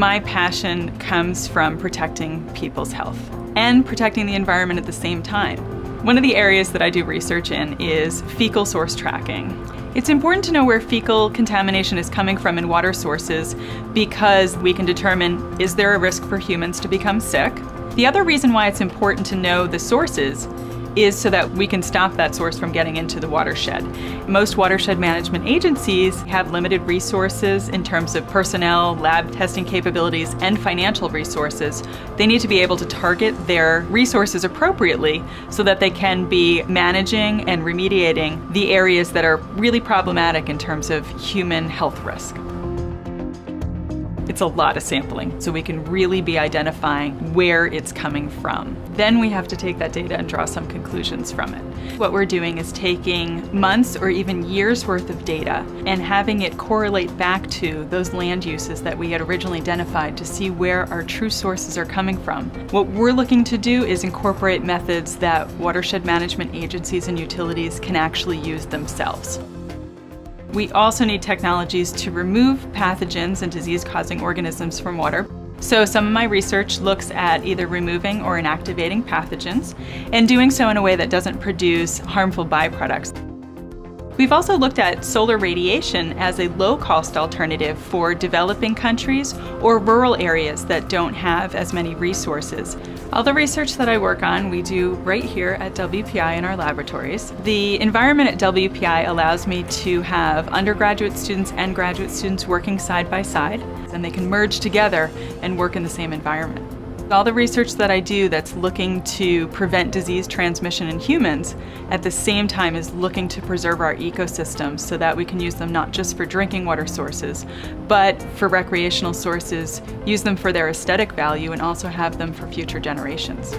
My passion comes from protecting people's health and protecting the environment at the same time. One of the areas that I do research in is fecal source tracking. It's important to know where fecal contamination is coming from in water sources because we can determine is there a risk for humans to become sick. The other reason why it's important to know the sources is so that we can stop that source from getting into the watershed. Most watershed management agencies have limited resources in terms of personnel, lab testing capabilities, and financial resources. They need to be able to target their resources appropriately so that they can be managing and remediating the areas that are really problematic in terms of human health risk. A lot of sampling, so we can really be identifying where it's coming from. Then we have to take that data and draw some conclusions from it. What we're doing is taking months or even years worth of data and having it correlate back to those land uses that we had originally identified to see where our true sources are coming from. What we're looking to do is incorporate methods that watershed management agencies and utilities can actually use themselves. We also need technologies to remove pathogens and disease-causing organisms from water. So some of my research looks at either removing or inactivating pathogens and doing so in a way that doesn't produce harmful byproducts. We've also looked at solar radiation as a low-cost alternative for developing countries or rural areas that don't have as many resources. All the research that I work on, we do right here at WPI in our laboratories. The environment at WPI allows me to have undergraduate students and graduate students working side by side, and they can merge together and work in the same environment. All the research that I do that's looking to prevent disease transmission in humans at the same time is looking to preserve our ecosystems so that we can use them not just for drinking water sources, but for recreational sources, use them for their aesthetic value and also have them for future generations.